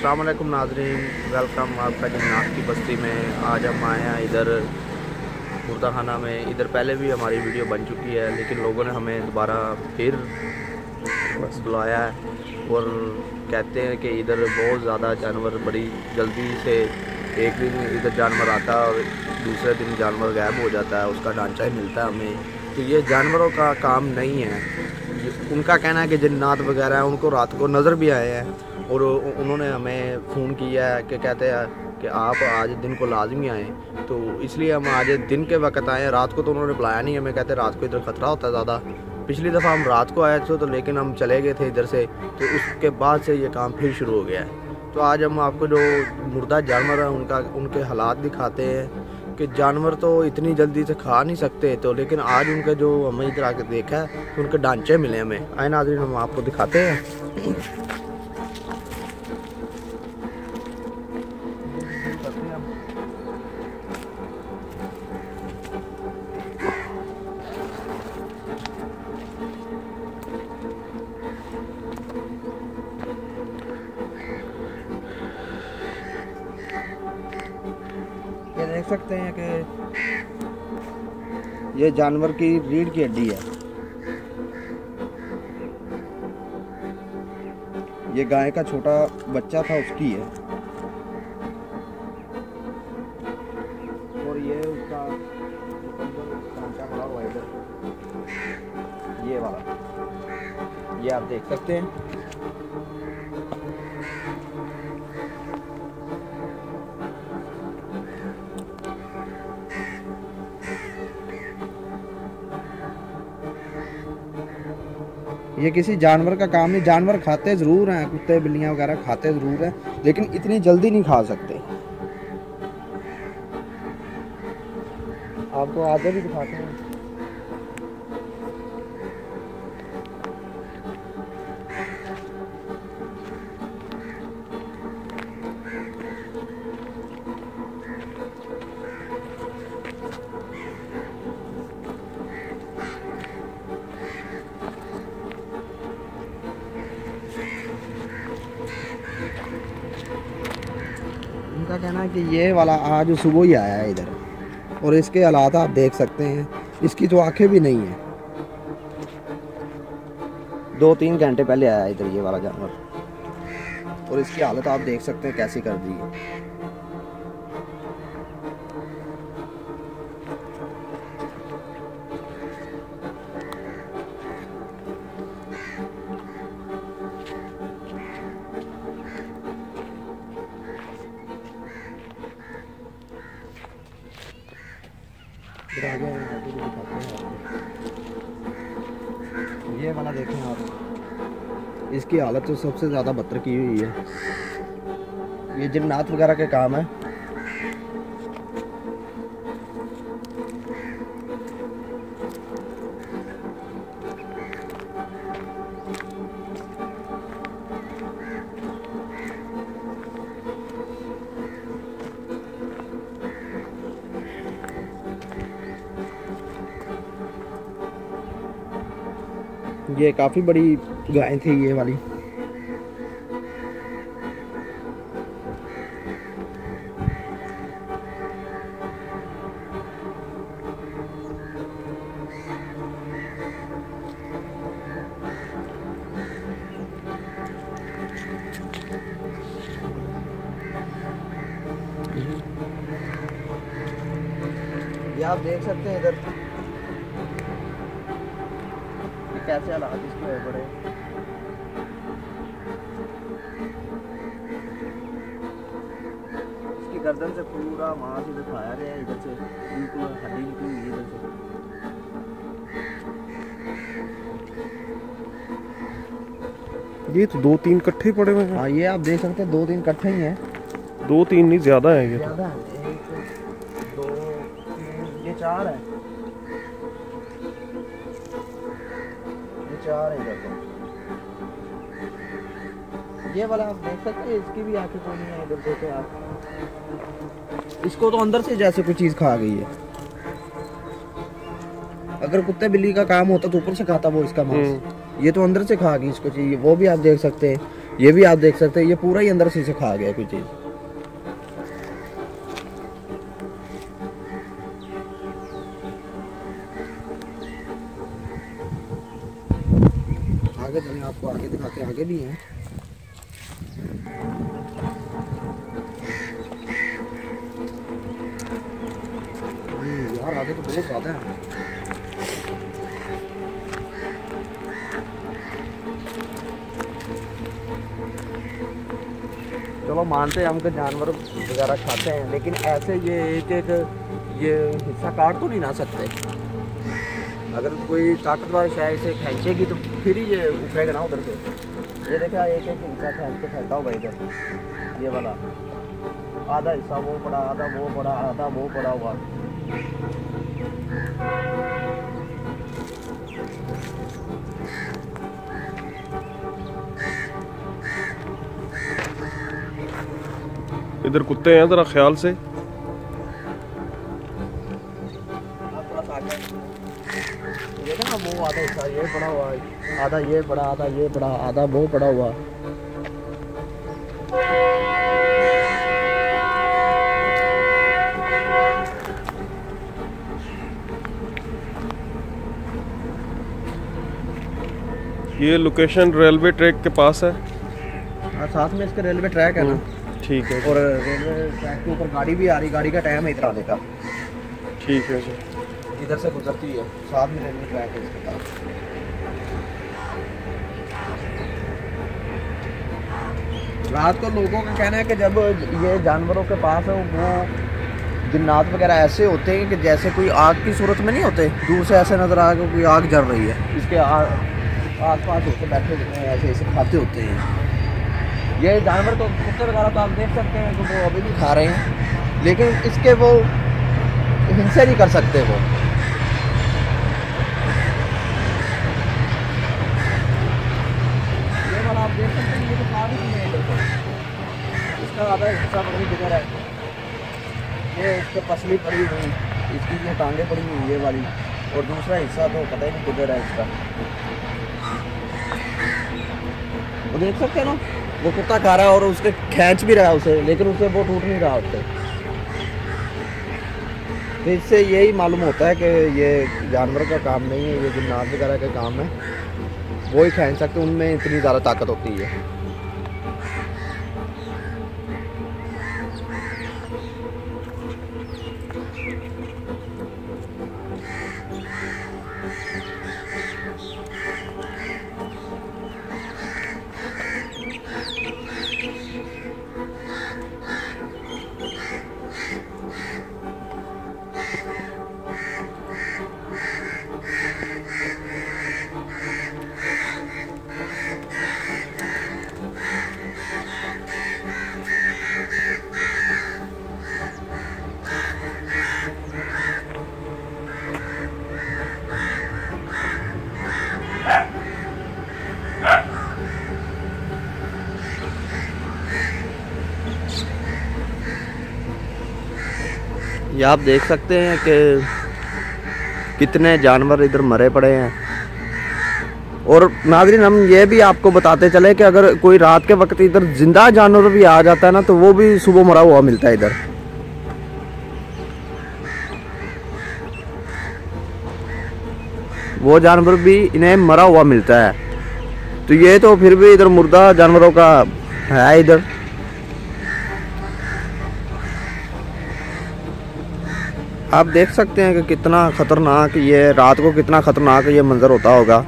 असलम नाजरीन। वेलकम आपका जन्नात की बस्ती में। आज हम आए हैं इधर मुर्दा खाना में। इधर पहले भी हमारी वीडियो बन चुकी है, लेकिन लोगों ने हमें दोबारा फिर बुलाया है और कहते हैं कि इधर बहुत ज़्यादा जानवर, बड़ी जल्दी से एक दिन इधर जानवर आता है और दूसरे दिन जानवर गायब हो जाता है, उसका ढांचा ही मिलता है हमें। तो ये जानवरों का काम नहीं है। उनका कहना है कि जन्नात वगैरह उनको रात को नज़र भी आए हैं। और उन्होंने हमें फ़ोन किया है कि कहते हैं कि आप आज दिन को लाजमी आएँ। तो इसलिए हम आज दिन के वक्त आए रात को तो उन्होंने बुलाया नहीं, हमें कहते रात को इधर ख़तरा होता है ज़्यादा। पिछली दफ़ा हम रात को आए थे तो लेकिन हम चले गए थे इधर से तो उसके बाद से ये काम फिर शुरू हो गया है। तो आज हम आपको जो मुर्दा जानवर हैं, उनका, उनके हालात दिखाते हैं कि जानवर तो इतनी जल्दी से खा नहीं सकते तो लेकिन आज उनके जो हमें इधर आके देखा है तो उनके ढांचे मिले हमें। आए नाजरीन, हम आपको दिखाते हैं। देख सकते हैं कि ये जानवर की रीढ़ की हड्डी है। ये गाय का छोटा बच्चा था, उसकी है। सकते हैं। ये किसी जानवर का काम नहीं, जानवर खाते ज़रूर हैं, कुत्ते, बिल्लियाँ वगैरह खाते ज़रूर हैं, लेकिन इतनी जल्दी नहीं खा सकते। आपको आगे भी दिखाते हैं। कहना है कि ये वाला आज सुबह ही आया है इधर। और इसके हालात आप देख सकते हैं। इसकी तो आँखें भी नहीं है। दो तीन घंटे पहले आया इधर ये वाला जानवर। और इसकी हालत आप देख सकते हैं कैसी कर दी है। ये वाला देखें आप। इसकी हालत तो सबसे ज़्यादा बदतर की हुई है। ये जिन्नाथ वगैरह के काम है। ये काफ़ी बड़ी गाय थी ये वाली। आप देख सकते हैं इधर कैसे हालात इसके हुए पड़े इसकी गर्दन से पूरा मांस इधर खाया गया है इधर से बिल्कुल हड्डी निकली हुई इधर से। ये तो दो तीन इकट्ठे पड़े हुए हैं। हाँ ये आप देख सकते हैं दो तीन कट्ठे ही हैं। दो तीन नहीं ज़्यादा है ये तो। ज़्यादा है एक दो तीन ये चार है। चार है इधर ये वाला आप देख सकते हैं इसकी भी आँखें कोई नहीं है इधर देखे आप। इसको तो अंदर से जैसे कोई चीज़ खा गई है। अगर कुत्ते बिल्ली का काम होता तो ऊपर से खाता वो इसका मांस। ये तो अंदर से खा गई इसको चीज़ वो भी आप देख सकते हैं ये भी आप देख सकते हैं ये पूरा ही अंदर से इसे खा गया कोई चीज़। आगे भी हैं। यार, आगे तो बहुत ज़्यादा है। चलो मानते हैं हम कि जानवर वगैरह खाते हैं, लेकिन ऐसे ये एक एक ये हिस्सा काट तो नहीं ना सकते। अगर कोई ताकतवर शायद इसे खींचेगी तो फिर ही ये उठेगा ना उधर से। ये देखा एक एक हिस्सा खींच के फेंका होगा इधर। ये वाला। आधा हिस्सा वो पड़ा, आधा वो पड़ा, आधा वो पड़ा हुआ। इधर कुत्ते हैं जरा ख्याल से। हिस्सा ये पड़ा हुआ आधा ये पड़ा आधा ये पड़ा आधा वो पड़ा हुआ। ये लोकेशन रेलवे ट्रैक के पास है। और साथ में इसके रेलवे ट्रैक है ना। ठीक है और रेलवे ट्रैक के ऊपर गाड़ी भी आ रही गाड़ी का टाइम है आने का। ठीक है जी। इधर से गुजरती है। साथ में रेलवे ट्रैक है इसके पास। रात को लोगों का कहना है कि जब ये जानवरों के पास है वो जिन्नात वगैरह ऐसे होते हैं कि जैसे कोई आग की सूरत में नहीं होते दूर से ऐसे नज़र आ कोई आग जल रही है। इसके आस पास होते बैठे होते हैं ऐसे ऐसे खाते होते हैं। ये जानवर तो कुत्ते वगैरह तो आप देख सकते हैं कि वो अभी भी खा रहे हैं लेकिन इसके वो हिंसा नहीं कर सकते वो ये वाला आप देख सकते हैं ये तो खा भी नहीं है देखो इसका आधा हिस्सा पता नहीं किधर है। ये इसके पसली पड़ी हुई, इसकी ये टांगे पड़ी हुई, ये वाली। और दूसरा हिस्सा तो पता ही नहीं किधर है इसका। वो देख सकते हैं ना? वो कुत्ता खा रहा है और उसके खींच भी रहा है उसे, लेकिन उसे वो टूट नहीं रहा उससे। तो इससे यही मालूम होता है कि ये जानवर का काम नहीं है, ये जिन्नात वगैरह का काम है। वो ही खींच सकते उनमें इतनी ज़्यादा ताकत होती है। ये आप देख सकते हैं कि कितने जानवर इधर मरे पड़े हैं। और नाजरीन हम ये भी आपको बताते चले कि अगर कोई रात के वक्त इधर ज़िंदा जानवर भी आ जाता है ना तो वो भी सुबह मरा हुआ मिलता है इधर। वो जानवर भी इन्हें मरा हुआ मिलता है। तो ये तो फिर भी इधर मुर्दा जानवरों का है इधर। आप देख सकते हैं कि कितना ख़तरनाक ये, रात को कितना ख़तरनाक ये मंज़र होता होगा।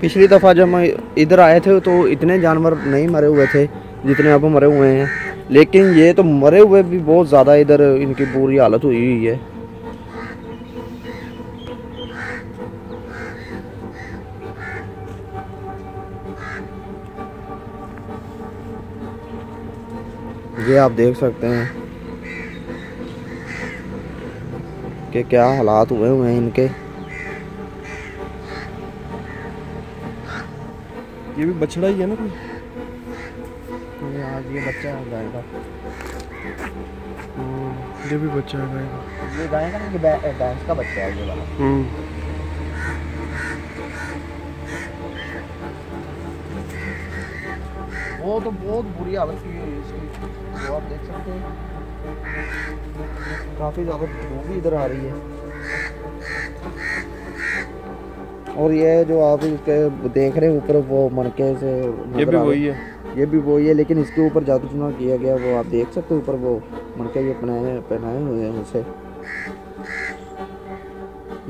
पिछली दफ़ा जब हम इधर आए थे तो इतने जानवर नहीं मरे हुए थे जितने अब मरे हुए हैं। लेकिन ये तो मरे हुए भी बहुत ज़्यादा इधर इनकी बुरी हालत हुई हुई है। ये आप देख सकते हैं कि क्या हालात हुए हुए हैं इनके। ये भी बछड़ा ही है ना कोई? आज ये बच्चा है गाय का हम्म, ये भी बच्चा है गाय का ये गाय का कि भैंस का बच्चा है ये वाला? हम्म, वो तो बहुत बुरी हालत की है इसकी। वो आप देख सकते हैं। काफ़ी ज़्यादा धूप भी इधर आ रही है। और ये जो आप इसके देख रहे हैं ऊपर वो मणके से ये भी वही है। ये भी वही है लेकिन इसके ऊपर जादू चुना किया गया वो आप देख सकते हैं ऊपर वो मणके ये पहनाए पहनाए हुए हैं उसे।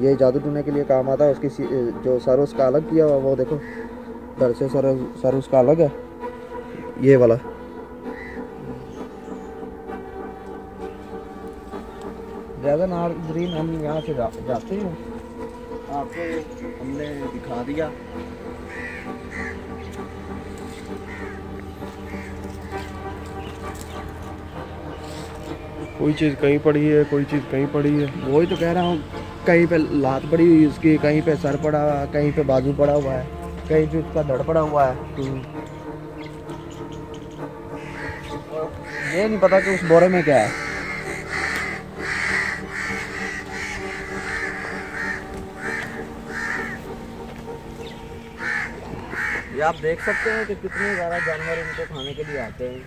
ये जादू टूने के लिए काम आता है उसकी जो सर उसका अलग किया हुआ वो देखो। घर से सर सर उसका अलग है। ये वाला। ज़्यादा नाजरीन हम यहाँ से जा, जाते हैं। आपको हमने दिखा दिया। कोई चीज़ कहीं पड़ी है कोई चीज़ कहीं पड़ी है? वही तो कह रहा हूँ कहीं पे लात पड़ी हुई उसकी कहीं पे सर पड़ा हुआ है कहीं पे बाजू पड़ा हुआ है कहीं पे उसका धड़ पड़ा हुआ है। और ये नहीं पता कि उस बोरे में क्या है। ये आप देख सकते हैं कि कितने ज़्यादा जानवर इनको खाने के लिए आते हैं।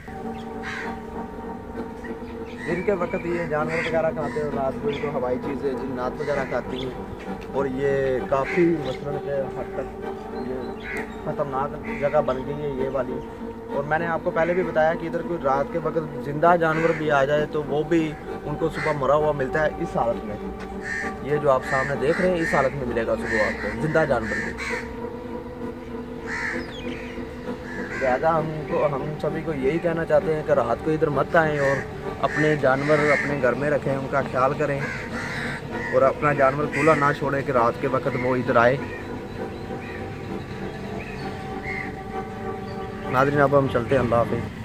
दिन के वक्त ये जानवर वगैरह खाते हैं रात को इनको हवाई चीज़ें, जिन्नात वगैरह खाती हैं और ये काफ़ी मसलन के हद तक ये ख़तरनाक जगह बन गई है ये वाली। और मैंने आपको पहले भी बताया कि इधर कोई रात के वक्त ज़िंदा जानवर भी आ जाए तो वो भी उनको सुबह मरा हुआ मिलता है इस हालत में। ये जो आप सामने देख रहे हैं, इस हालत में मिलेगा सुबह आपको, ज़िंदा जानवर भी। ज़्यादा हमको हम सभी को यही कहना चाहते हैं कि रात को इधर मत आएँ और अपने जानवर अपने घर में रखें, उनका ख्याल करें और अपना जानवर खुला ना छोड़ें कि रात के वक्त वो इधर आए। नादरीन अब हम चलते हैं। अल्लाह हाफिज़।